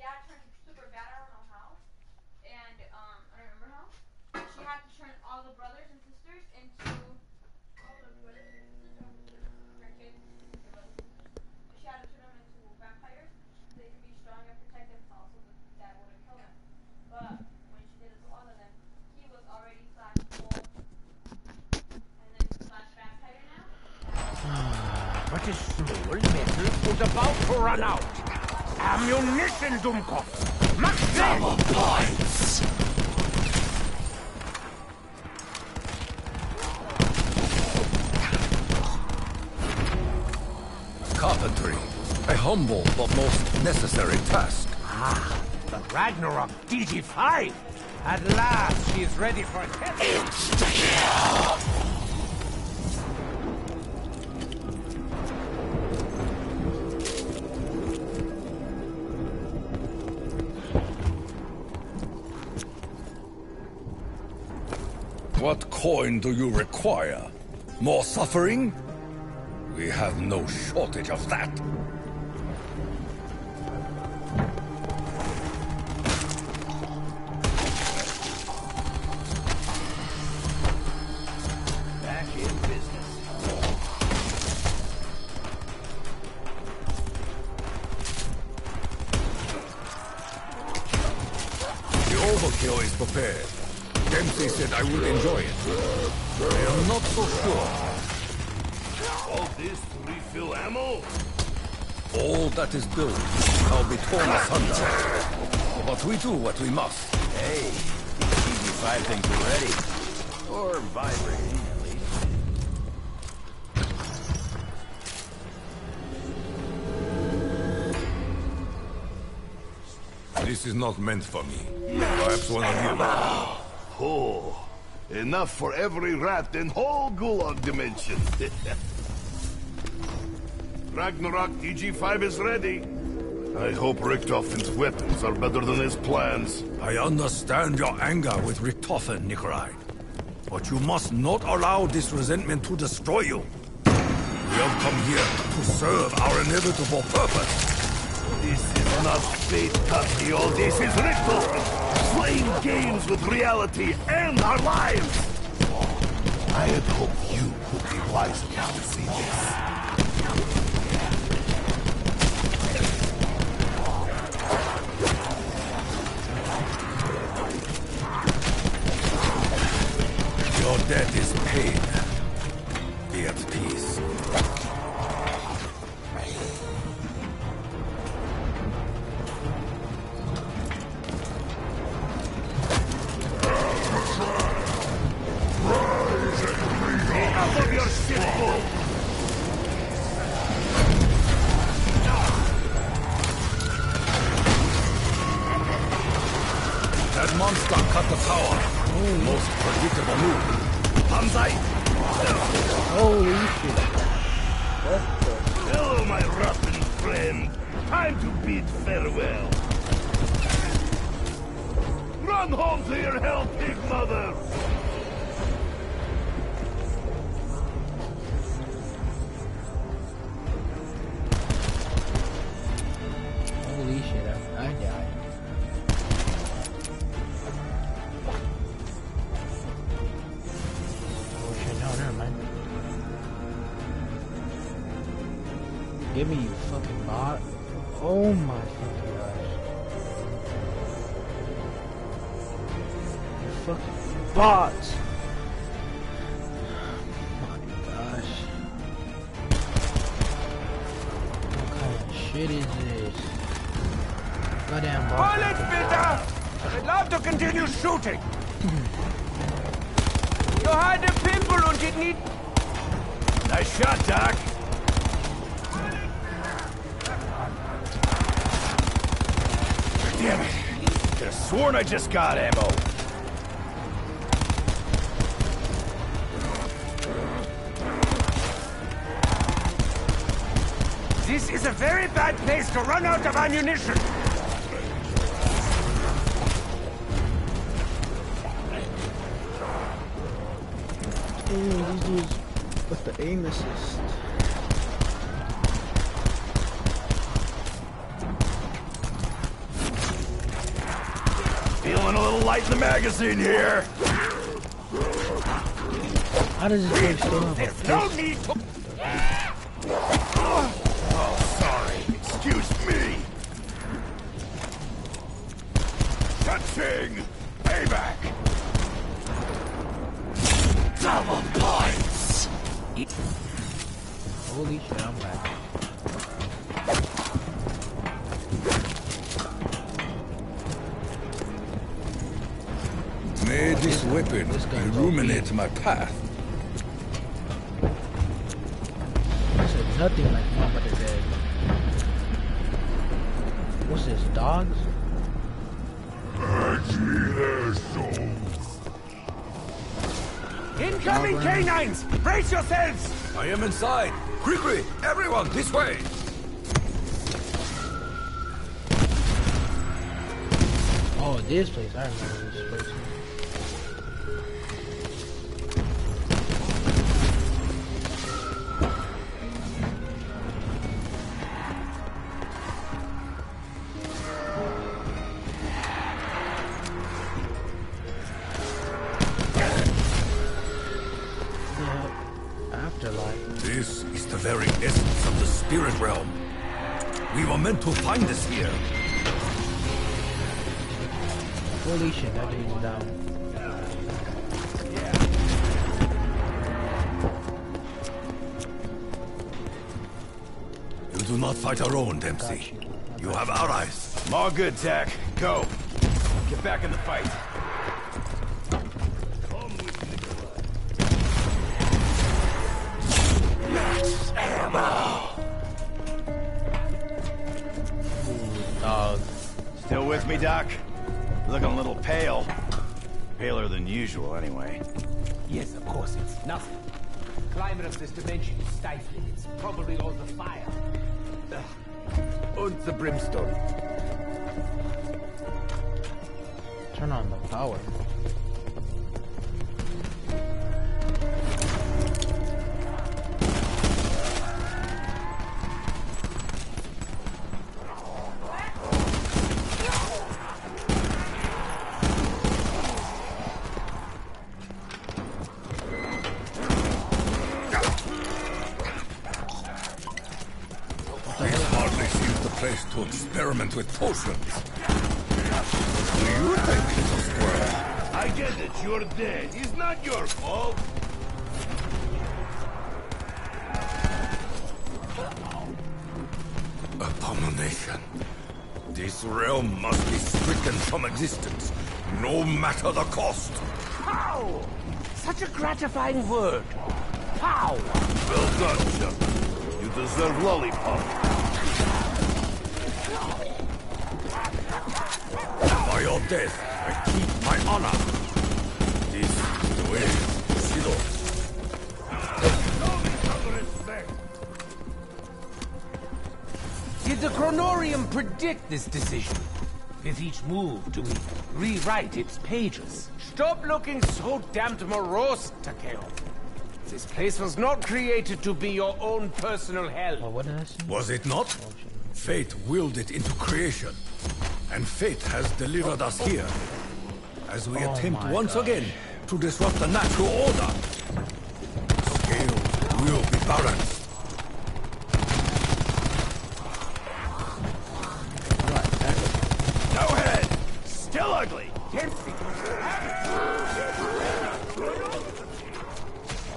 dad turned super bad. I don't know how, and um, I don't remember how. She had to turn all the brothers and sisters into all the brothers into vampires they be strong and dad kill them. But when she did it to all of them, he was already about to run out? Ammunition, Dumkov! Mach Double points! Carpentry. A humble but most necessary task. Ah, the Ragnarok DG5! At last, she is ready for test. Insta-kill! What coin do you require? More suffering? We have no shortage of that. Am not so sure. All this to refill ammo? All that is built shall be torn asunder. But we do what we must. Hey, DG5 thinks we're ready. Or vibrating, at least. This is not meant for me. Perhaps one of you. Oh, enough for every rat in whole Gulag dimension. Ragnarok DG5 is ready. I hope Richtofen's weapons are better than his plans. I understand your anger with Richtofen, Nikolai. But you must not allow this resentment to destroy you. We have come here to serve our inevitable purpose. Not fate, Castiel. This is Richtofen. Playing games with reality and our lives. I had hoped you would be wise enough to see this. Your debt is paid. Be at peace. Home to your hell pig mother! Boss. Bullets, bitte! I'd love to continue shooting. you had the pimple und you need... Nice shot, Doc. Damn it. Could have sworn I just got ammo. This is a very bad place to run out of ammunition. Damn, these dudes with the aim assist. Feeling a little light in the magazine here. How does this place still have a There's no need to... Oh, sorry. Excuse me. Touching. Payback. Double points. Holy shit, I'm back. May oh, this weapon illuminate my path. This nothing like Mama the Dead. What's this, dogs? Incoming canines! Brace yourselves! I am inside. Quickly, everyone, this way. Oh, this place. I remember this place. You do not fight alone, Dempsey. You have our eyes. All good, Tack. Go. Get back in the fight. Dog. Still with me, Doc? Looking a little pale. Paler than usual, anyway. Yes, of course, it's nothing. The Climate of this dimension is stifling. It's probably all the fire. And the brimstone. Turn on the power. Do you think, little squirrel? I get it. You're dead. It's not your fault. Abomination. This realm must be stricken from existence, no matter the cost. Pow! Such a gratifying word. Pow! Well done. You deserve lollipop. Your death, I keep my honor. This is the way, Shido. Did the Kronorium predict this decision? With each move, do we rewrite its pages? Stop looking so damned morose, Takeo. This place was not created to be your own personal hell. Oh, what did I see? Was it not? Fate willed it into creation, and fate has delivered us here. As we Oh attempt once gosh. again to disrupt the natural order. Scales will be balanced. No head! Still ugly!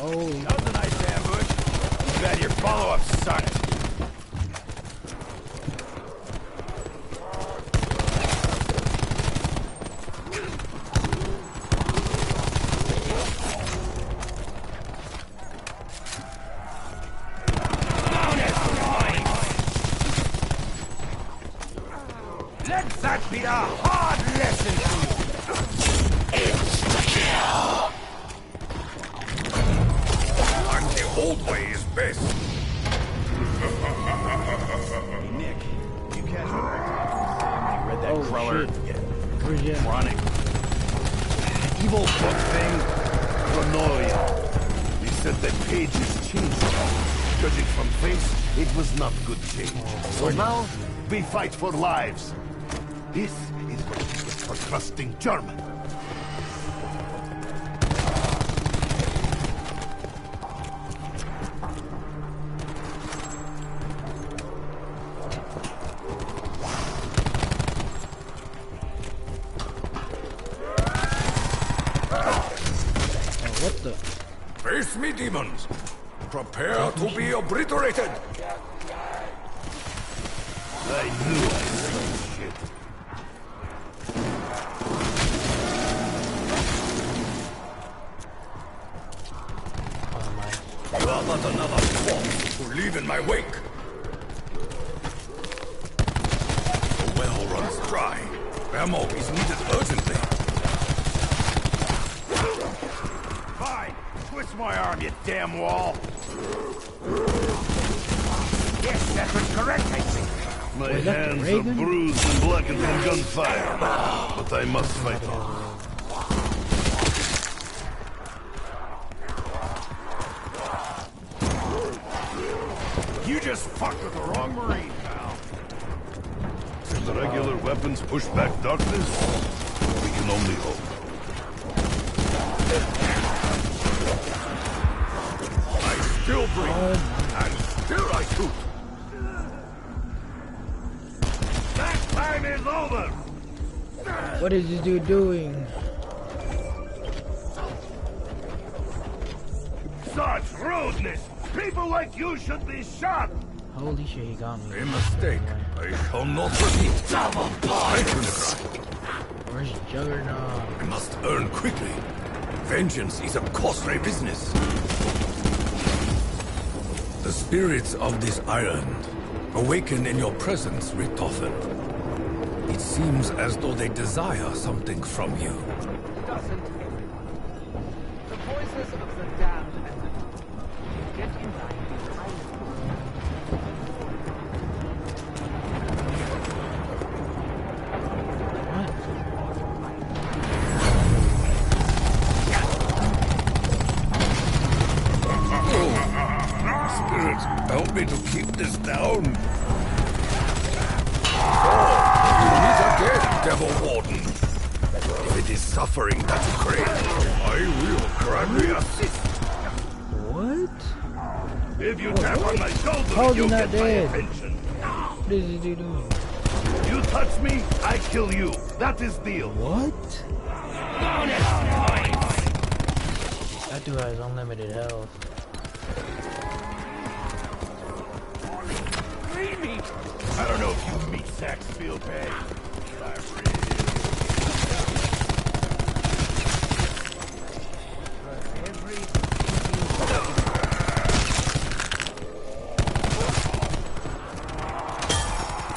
Oh, That was a nice ambush. Too bad your follow-up sucked. Let that be a hard lesson to you. And the old way is best. Hey, Nick, you catch what I read that Oh, crawler shit. yeah, where's chronic evil book thing? Chronoria. He said that pages changed. Judging from face, it was not good change. So now, we fight for lives. This is what you get for trusting German. demons. Prepare to be obliterated. I knew I my. You are but another corpse to leave in my wake. The well runs dry. Ammo is needed urgently. Fine. Twist my arm, you damn wall. Yes, that was correct, I think. My hands are bruised and blackened from gunfire. But I must fight on. You just fucked with the wrong Marine, pal. Can the regular weapons push back darkness? We can only hope. I still breathe. Oh, and still I shoot. That time is over! What is this dude doing? Such rudeness! People like you should be shot! Holy shit, he got me. A mistake. I shall not repeat. Double Thank you, Necron. Where's Juggernaut? I must earn quickly. Vengeance is a costly business. The spirits of this island awaken in your presence, Richtofen. It seems as though they desire something from you. Doesn't. You. That is deal. What? That dude has unlimited health. Free me! I don't know if you meat sacks feel pain. but I really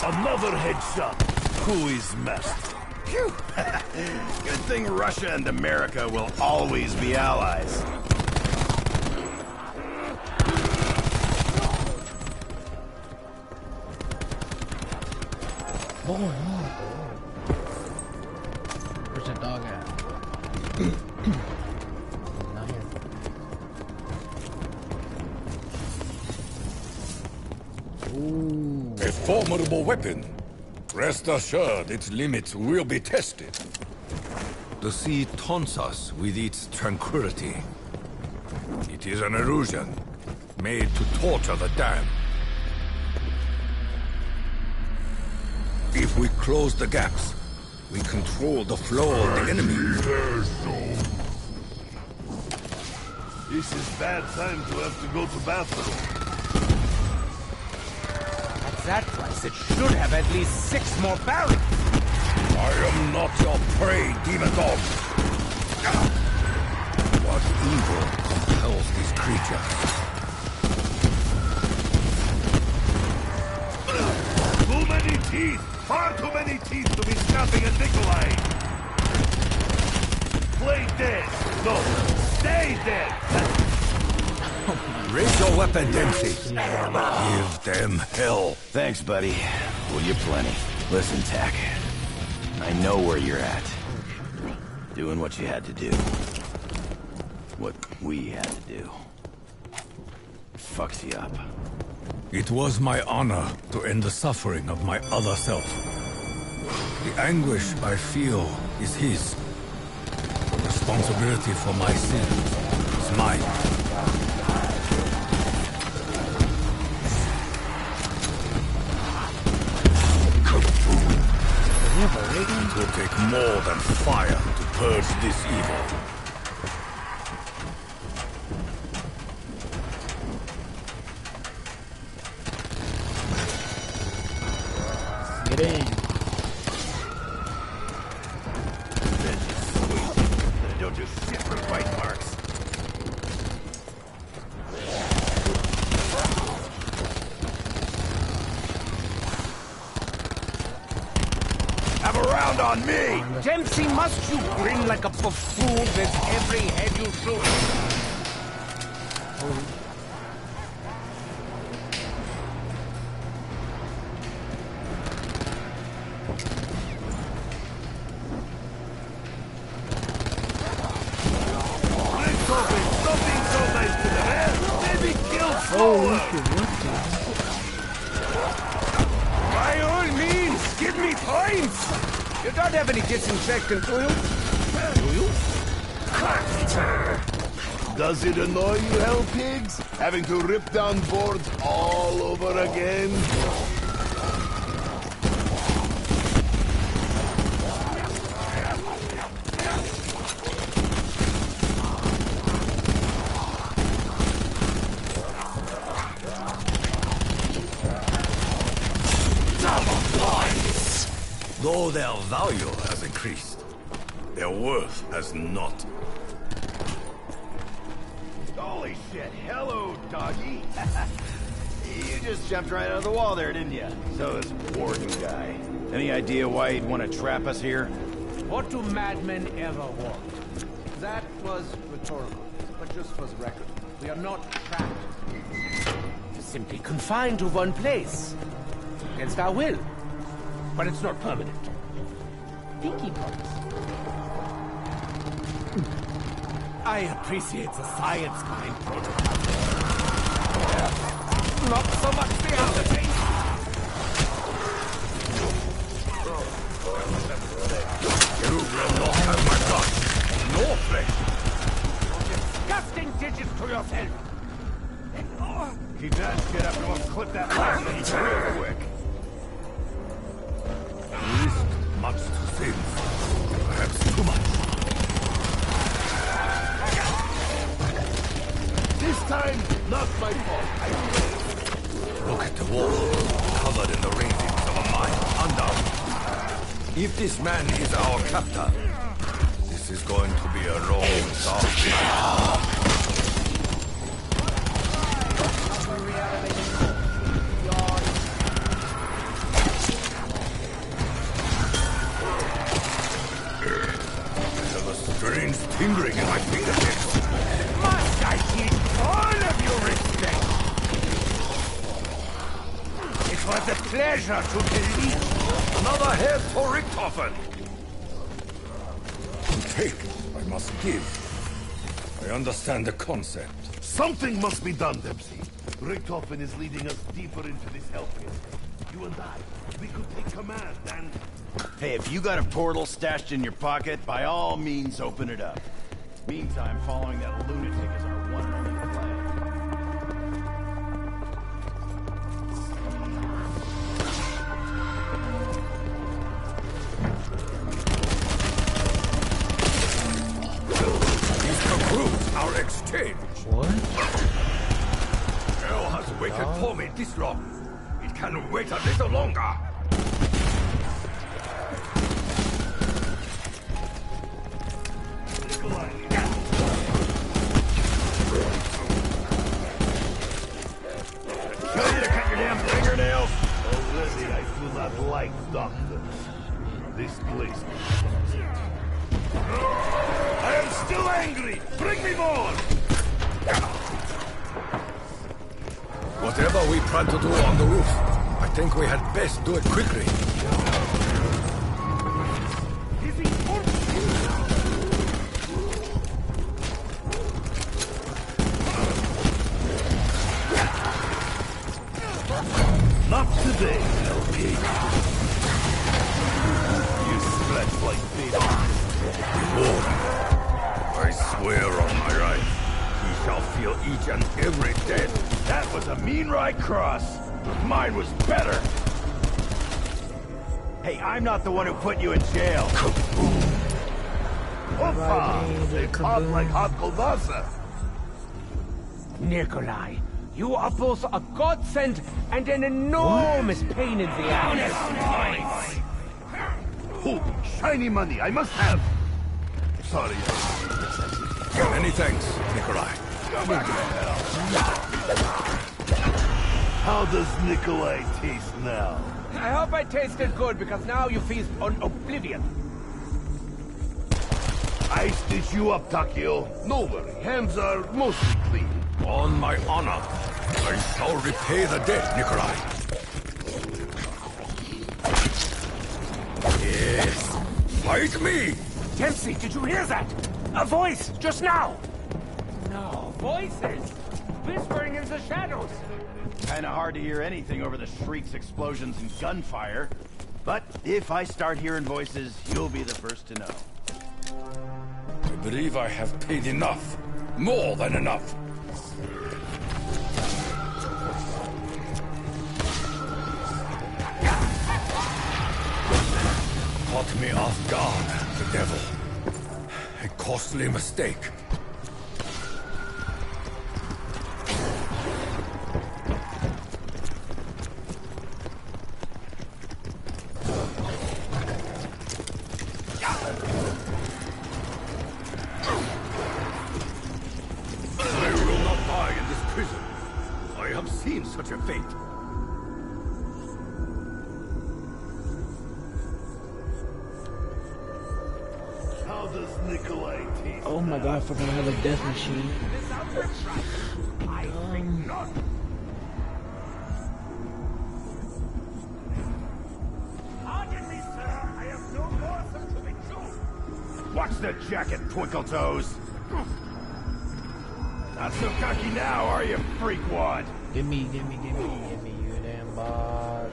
Another headshot. Who is messed? Phew. Good thing Russia and America will always be allies. Boy, oh. Where's the dog at? Ooh. A formidable weapon. Rest assured, its limits will be tested. The sea taunts us with its tranquility. It is an illusion, made to torture the damned. If we close the gaps, we control the flow of the enemy. This is bad time to have to go to bathroom. At that price, it should have at least six more barrels. I am not your prey, demon dog. What evil compels these creatures? Too many teeth! Far too many teeth to be snapping at Nikolai! Play dead! No, stay dead! Raise your weapon, Dempsey. Give them hell. Thanks, buddy. Well, you're plenty. Listen, Tack. I know where you're at. Doing what you had to do. What we had to do. Fucks you up. It was my honor to end the suffering of my other self. The anguish I feel is his. The responsibility for my sins is mine. It will take more than fire to purge this evil. kidding. Revenge is sweet, but it don't do shit for bite marks. Have on me! Dempsey, must you grin like a buffoon with every head you shoot? Beethoven, disinfectant, do you? Do you? Does it annoy you, hell pigs? Having to rip down boards all over again? Double points! Though their value has increased, their worth has not. Holy shit, hello, doggy. you just jumped right out of the wall there, didn't you? So this warden guy. Any idea why he'd want to trap us here? What do madmen ever want? That was rhetorical, but just for the record, we are not trapped. Simply confined to one place. Against our will. But it's not permanent. Pinky promise. I appreciate the science behind protocol. Not strange tingling in my fingertips. Must I teach all of you respect? It was a pleasure to delete. Another head for Richtofen! Take, I must give. I understand the concept. Something must be done, Dempsey. Richtofen is leading us deeper into this hell pit. You and I, we could take command and... Hey, if you got a portal stashed in your pocket, by all means open it up. Meantime, following that lunatic is our one and only plan. This concludes our exchange. What? Hell has waited for me this long. It can wait a little longer. To cut your damn fingernails? Already I do not like doctors. This place... I am still angry! Bring me more! Whatever we plan to do on the roof, I think we had best do it quickly. Baby. I swear on my life, he shall feel each and every death. That was a mean right cross. Mine was better. Hey, I'm not the one who put you in jail. Hoppa! They pop like hot kielbasa. Nikolai, You are both a godsend and an enormous pain in the ass. Holy shiny money, I must have. Sorry. Many thanks, Nikolai. How does Nikolai taste now? I hope I tasted good because now you feast on oblivion. I stitch you up, Takeo. No worry, hands are mostly clean. On my honor, I shall repay the debt, Nikolai. Yes, fight me! Dempsey, did you hear that? A voice, just now! No, voices! Whispering in the shadows! Kinda hard to hear anything over the shrieks, explosions, and gunfire. But if I start hearing voices, you'll be the first to know. I believe I have paid enough. More than enough. Caught me off guard, the devil. A costly mistake. I will not die in this prison. I have seen such a fate. Oh my god, I forgot I have a death machine. Pardon me, sir. I have no more to be true. Watch the jacket, Twinkle Toes! Not so cocky now, are you, freak freakwad? Gimme, gimme, gimme, gimme, you damn bot.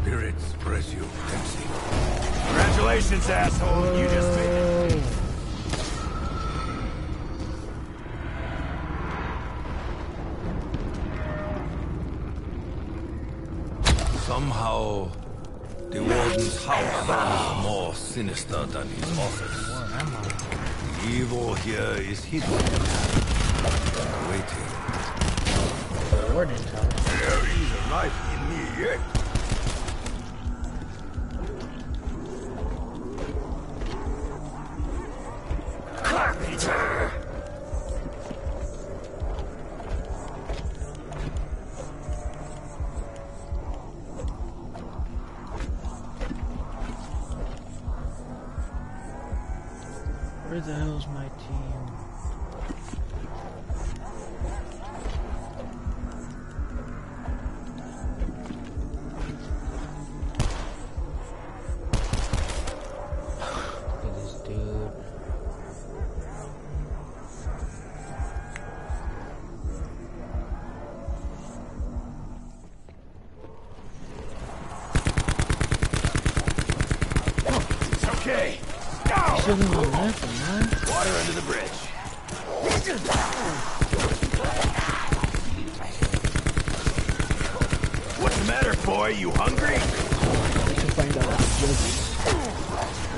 Spirits press you, Dempsey. Congratulations, asshole. You just made it. Somehow, the warden's house sounds more sinister than his office. where am I? The evil here is hidden. Waiting. The warden's house. There is a life in me yet. Man. Water under the bridge. What's the matter, boy? You hungry? to find out judges.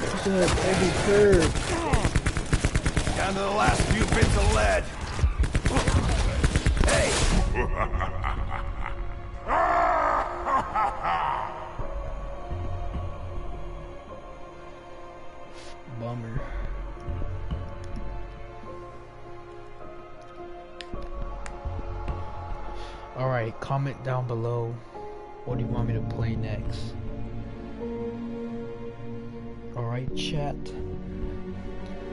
What's up, every comment down below. What do you want me to play next? Alright, chat.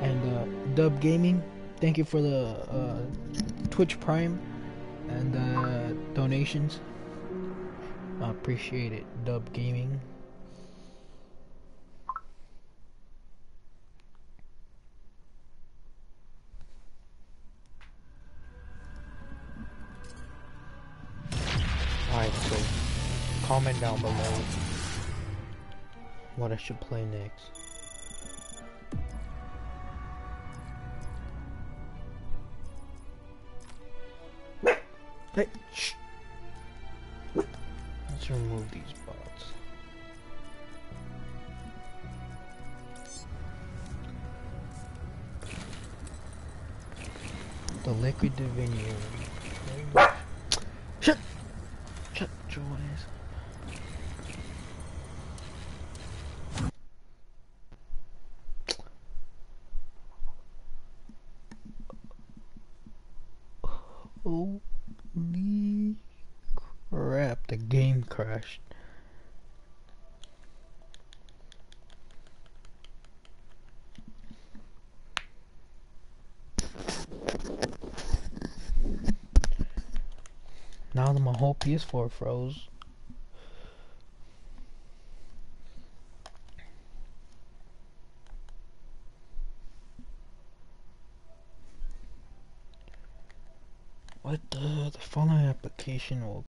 And uh, Dub Gaming, thank you for the uh, Twitch Prime and uh, donations. I appreciate it, Dub Gaming. Comment down below what I should play next. Hey, shh. Let's remove these bots. The liquid divinium. Holy crap, the game crashed. Now that my whole PS4 froze.